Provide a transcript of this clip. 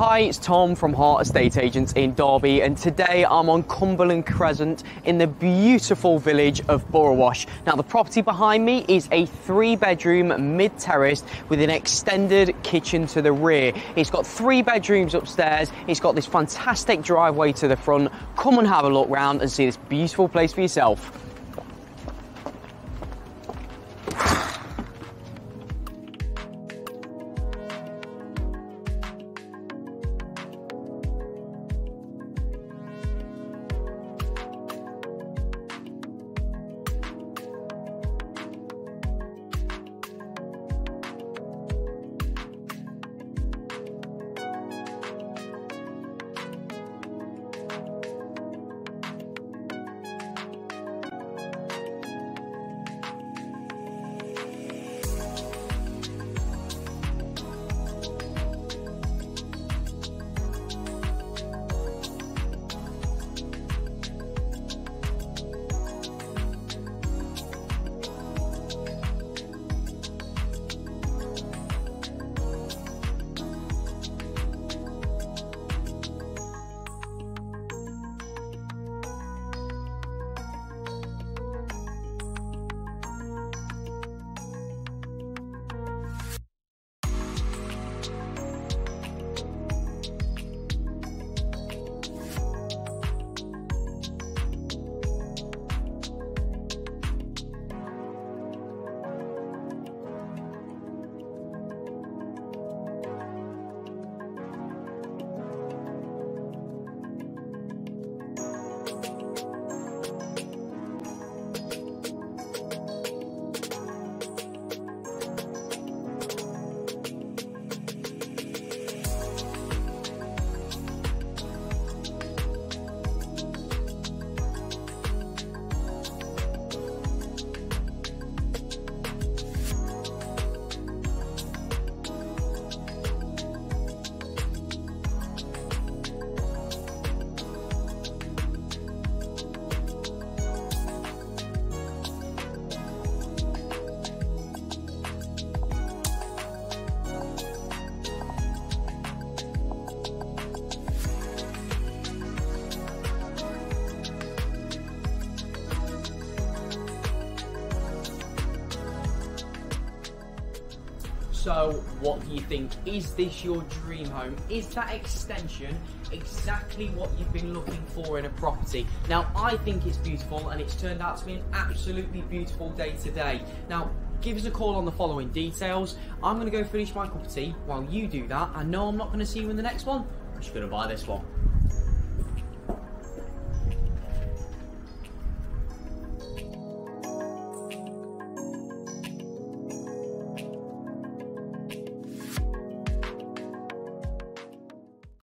Hi, it's Tom from haart Estate Agents in Derby, and today I'm on Cumberland Crescent in the beautiful village of Borrowash. Now, the property behind me is a three bedroom mid terrace with an extended kitchen to the rear. It's got three bedrooms upstairs, it's got this fantastic driveway to the front. Come and have a look round and see this beautiful place for yourself. So, what do you think? Is this your dream home? Is that extension exactly what you've been looking for in a property? Now, I think it's beautiful and it's turned out to be an absolutely beautiful day today. Now, give us a call on the following details. I'm going to go finish my cup of tea while you do that. I know I'm not going to see you in the next one, I'm just going to buy this one.